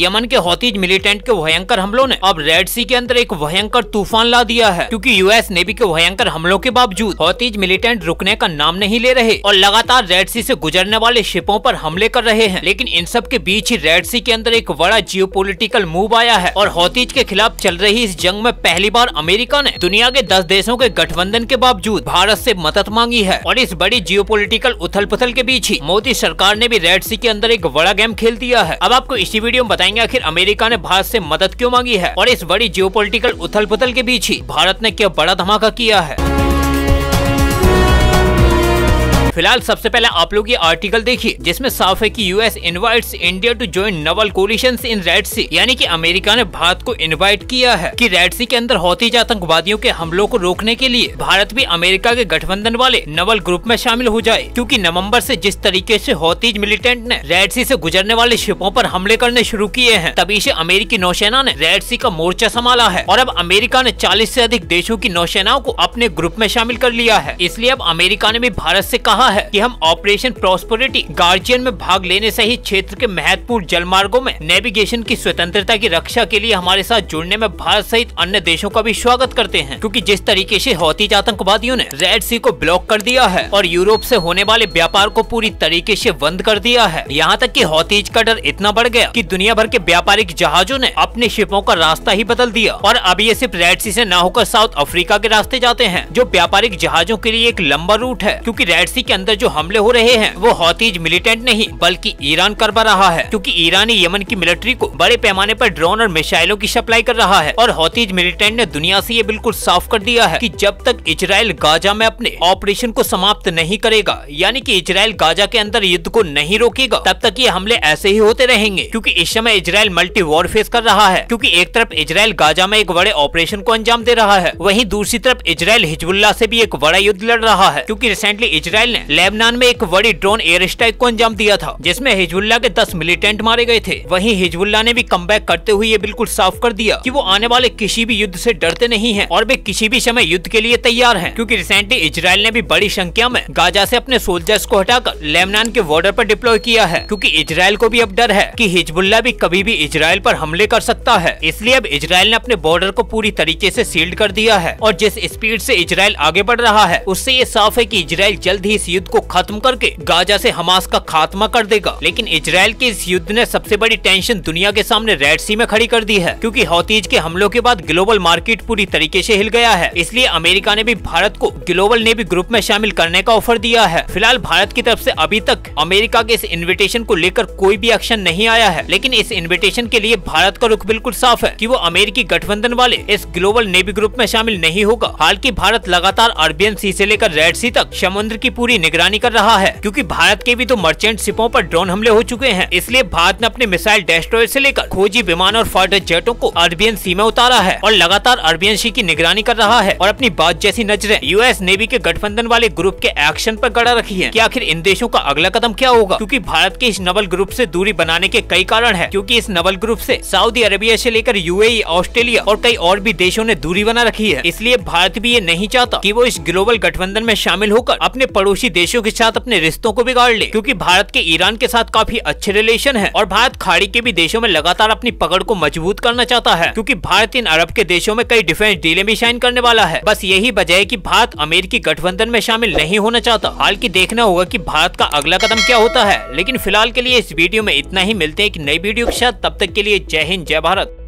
Yemen के हौतीज militant के भयंकर हमलों ने अब रेड सी के अंदर एक भयंकर तूफ़ान ला दिया है, क्योंकि यूएस नेवी के भयंकर हमलों के बावजूद हौतीज मिलिटेंट रुकने का नाम नहीं ले रहे और लगातार रेड सी से गुजरने वाले शिपों पर हमले कर रहे हैं। लेकिन इन सब के बीच ही रेड सी के अंदर एक बड़ा जियो मूव आया है और हौतीज के खिलाफ चल रही इस जंग में पहली बार अमेरिका ने दुनिया के दस देशों के गठबंधन के बावजूद भारत से मदद मांगी है और इस बड़ी जियो उथल पुथल के बीच ही मोदी सरकार ने भी रेड सी के अंदर एक बड़ा गेम खेल दिया है। अब आपको इसी वीडियो में बताएँगे आखिर अमेरिका ने भारत से मदद क्यों मांगी है? और इस बड़ी जियोपॉलिटिकल उथल पुथल के बीच ही भारत ने क्यों बड़ा धमाका किया है? फ़िलहाल सबसे पहले आप लोग ये आर्टिकल देखिए, जिसमें साफ़ है कि US invites India to join naval coalition in Red Sea यानी कि अमेरिका ने भारत को इनवाइट किया है कि रेड सी के अंदर होती आतंकवादियों के हमलों को रोकने के लिए भारत भी अमेरिका के गठबंधन वाले नवल ग्रुप में शामिल हो जाए, क्यूँकी नवंबर ऐसी जिस तरीके ऐसी हौतीज मिलिटेंट ने रेड सी ऐसी गुजरने वाले शिपों आरोप हमले करने शुरू किए हैं, तभी से अमेरिकी नौसेना ने रेड सी का मोर्चा संभाला है, और अब अमेरिका ने चालीस ऐसी अधिक देशों की नौसेनाओं को अपने ग्रुप में शामिल कर लिया है। इसलिए अब अमेरिका ने भी भारत ऐसी कहा है कि हम ऑपरेशन प्रोस्पोरिटी, गार्जियन में भाग लेने से ही क्षेत्र के महत्वपूर्ण जलमार्गों में नेविगेशन की स्वतंत्रता की रक्षा के लिए हमारे साथ जुड़ने में भारत सहित अन्य देशों का भी स्वागत करते हैं। क्योंकि जिस तरीके से हौतीज आतंकवादियों ने रेड सी को ब्लॉक कर दिया है और यूरोप से होने वाले व्यापार को पूरी तरीके से बंद कर दिया है, यहाँ तक कि हौतीज का डर इतना बढ़ गया कि दुनिया भर के व्यापारिक जहाजों ने अपने शिपों का रास्ता ही बदल दिया। और अब ये सिर्फ़ रेड सी से न होकर साउथ अफ्रीका के रास्ते जाते हैं, जो व्यापारिक जहाजों के लिए एक लंबा रूट है, क्योंकि रेड सी के अंदर जो हमले हो रहे हैं, वो हौतीज मिलिटेंट नहीं, बल्कि ईरान करवा रहा है। क्योंकि ईरानी यमन की मिलिट्री को बड़े पैमाने पर ड्रोन और मिसाइलों की सप्लाई कर रहा है। और हौतीज मिलिटेंट ने दुनिया से ये बिल्कुल साफ़ कर दिया है कि जब तक इसराइल गाजा में अपने ऑपरेशन को समाप्त नहीं करेगा, यानी कि इसराइल गाजा के अंदर युद्ध को नहीं रोकेगा, तब तक ये हमले ऐसे ही होते रहेंगे। क्योंकि इस समय इसराइल मल्टी वॉर फेस कर रहा है। क्योंकि एक तरफ़ इसराइल गाजा में एक बड़े ऑपरेशन को अंजाम दे रहा है, वहीं दूसरी तरफ़ इसराइल हिजबुल्ला से भी एक बड़ा युद्ध लड़ रहा है। क्योंकि रिसेंटली इसराइल ने लेबनान में एक बड़ी ड्रोन एयर स्ट्राइक को अंजाम दिया था, जिसमें हिजबुल्ला के 10 मिलिटेंट मारे गए थे। वहीं हिजबुल्ला ने भी कम करते हुए ये बिल्कुल साफ़ कर दिया कि वो आने वाले किसी भी युद्ध से डरते नहीं हैं और वे किसी भी समय युद्ध के लिए तैयार हैं, क्योंकि रिसेंटली इसराइल ने भी बड़ी संख्या में गाजा ऐसी अपने सोल्जर्स को हटाकर लेबनान के बॉर्डर आरोप डिप्लॉय किया है, क्यूँकी इसराइल को भी अब डर है की हिजबुल्ला भी कभी भी इसराइल आरोप हमले कर सकता है। इसलिए अब इसराइल ने अपने बॉर्डर को पूरी तरीके से सील्ड कर दिया है और जिस स्पीड से इसराइल आगे बढ़ रहा है, उससे ये साफ़ है कि इसराइल जल्द ही इस युद्ध को खत्म करके गाजा से हमास का खात्मा कर देगा। लेकिन इसराइल के इस युद्ध ने सबसे बड़ी टेंशन दुनिया के सामने रेड सी में खड़ी कर दी है, क्योंकि हौतीज के हमलों के बाद ग्लोबल मार्केट पूरी तरीके से हिल गया है। इसलिए अमेरिका ने भी भारत को ग्लोबल नेवी ग्रुप में शामिल करने का ऑफ़र दिया है। फ़िलहाल भारत की तरफ़ से अभी तक अमेरिका के इस इन्विटेशन को लेकर कोई भी एक्शन नहीं आया है। लेकिन इस इन्विटेशन के लिए भारत का रुख बिल्कुल साफ़ है की वो अमेरिकी गठबंधन वाले इस ग्लोबल नेवी ग्रुप में शामिल नहीं होगा। हालाँकि भारत लगातार अरबियन सी से लेकर रेड सी तक, समुद्र की पूरी निगरानी कर रहा है, क्योंकि भारत के भी तो मर्चेंट शिपों पर ड्रोन हमले हो चुके हैं। इसलिए भारत ने अपने मिसाइल डेस्ट्रॉयर से लेकर खोजी विमान और फाइटर जेटों को अरबियन सी में उतारा है और लगातार अरबियन सी की निगरानी कर रहा है और अपनी बात जैसी नज़रें यूएस नेवी के गठबंधन वाले ग्रुप के एक्शन पर गड़ा रखी है की आखिर इन देशों का अगला कदम क्या होगा? क्यूँकी भारत के इस नवल ग्रुप ऐसी दूरी बनाने के कई कारण है, क्यूँकी इस नवल ग्रुप ऐसी सऊदी अरेबिया ऐसी लेकर यूएई ऑस्ट्रेलिया और कई और भी देशों ने दूरी बना रखी है। इसलिए भारत भी ये नहीं चाहता कि वो इस ग्लोबल गठबंधन में शामिल होकर अपने पड़ोसी देशों के साथ अपने रिश्तों को बिगाड़ ले। क्योंकि भारत के ईरान के साथ काफ़ी अच्छे रिलेशन है और भारत खाड़ी के भी देशों में लगातार अपनी पकड़ को मज़बूत करना चाहता है। क्योंकि भारत इन अरब के देशों में कई डिफेंस डीलें भी साइन करने वाला है। बस यही वजह है की भारत अमेरिकी गठबंधन में शामिल नहीं होना चाहता। हाल की देखना होगा की भारत का अगला कदम क्या होता है। लेकिन फ़िलहाल के लिए इस वीडियो में इतना ही। मिलते हैं एक नई वीडियो के साथ। तब तक के लिए जय हिंद, जय भारत।